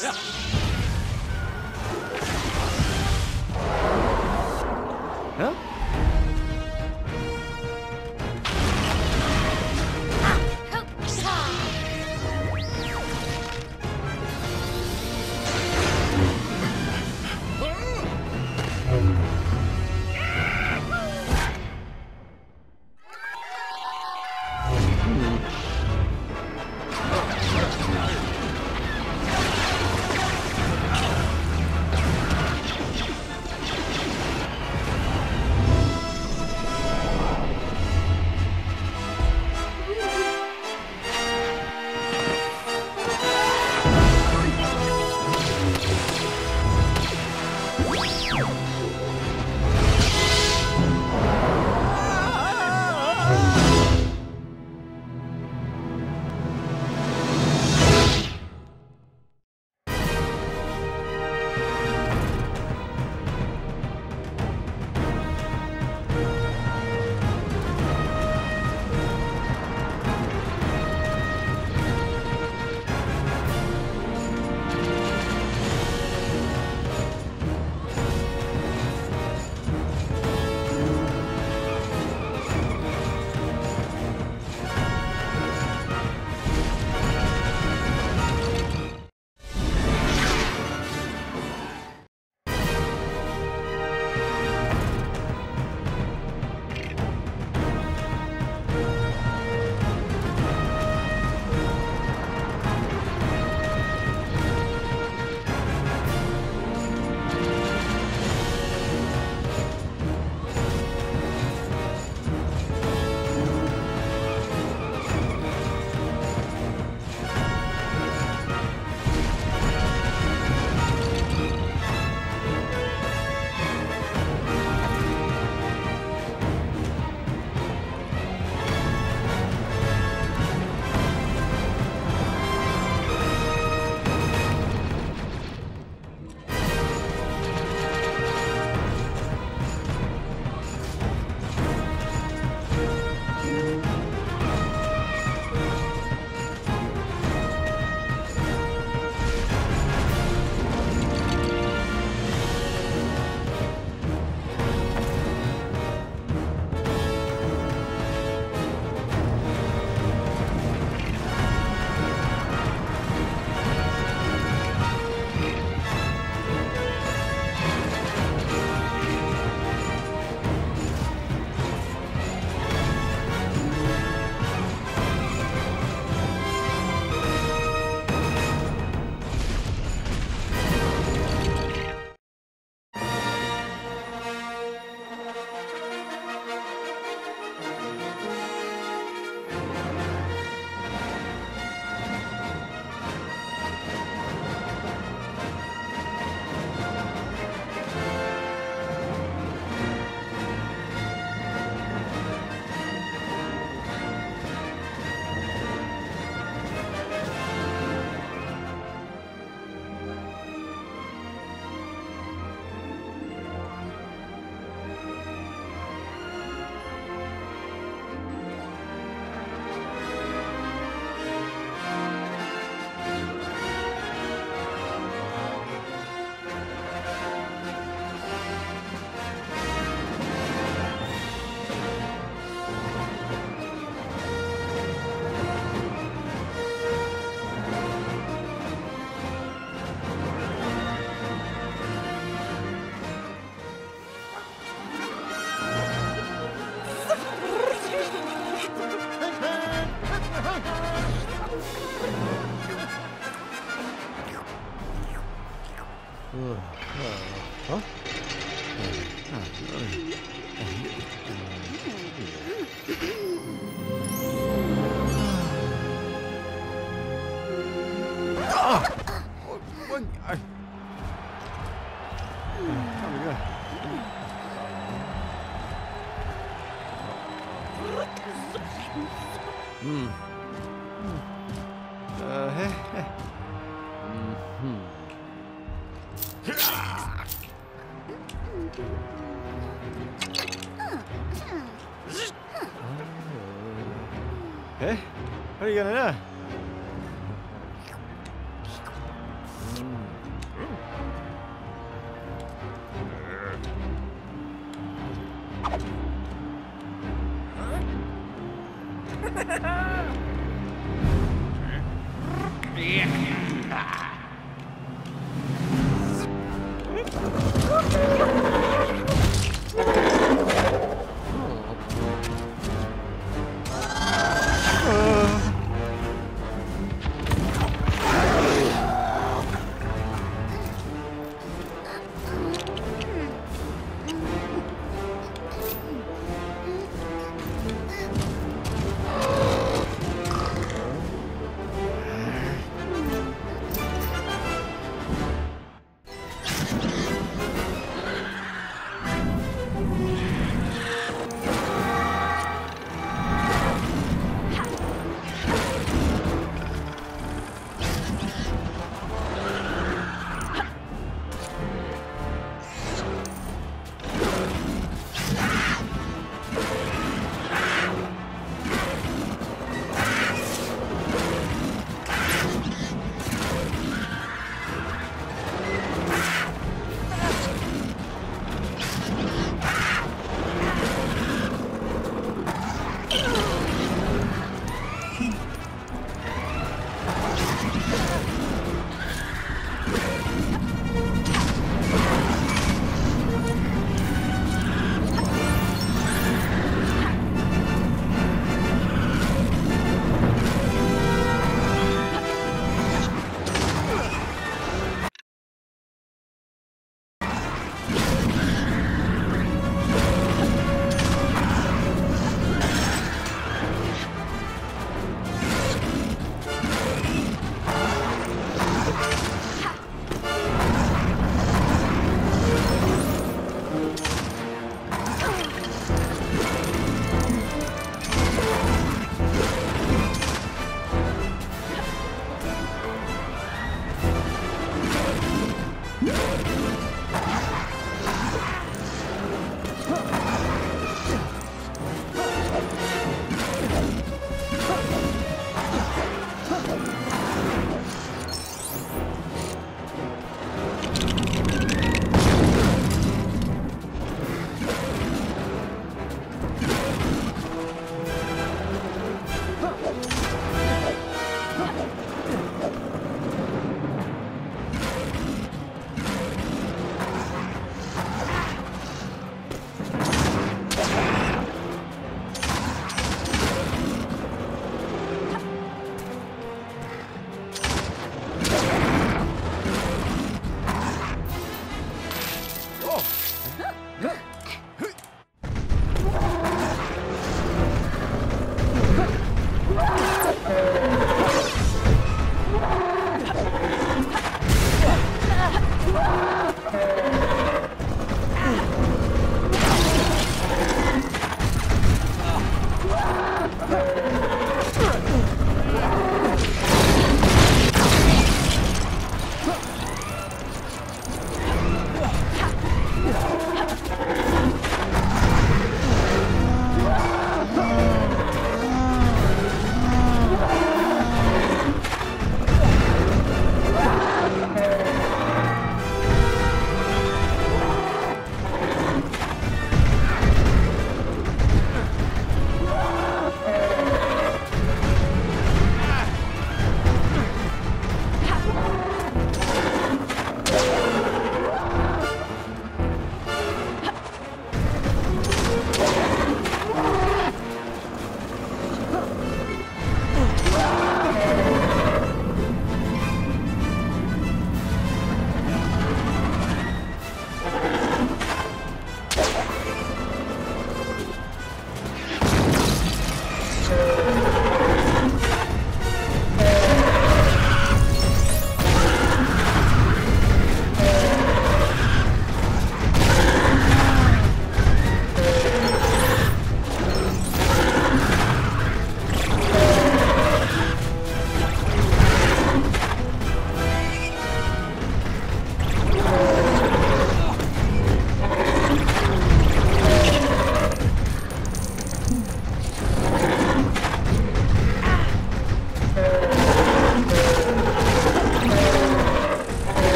Yeah. Hmm. Uh, hmm. Hmm. Hey, what are you gonna do?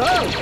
Go!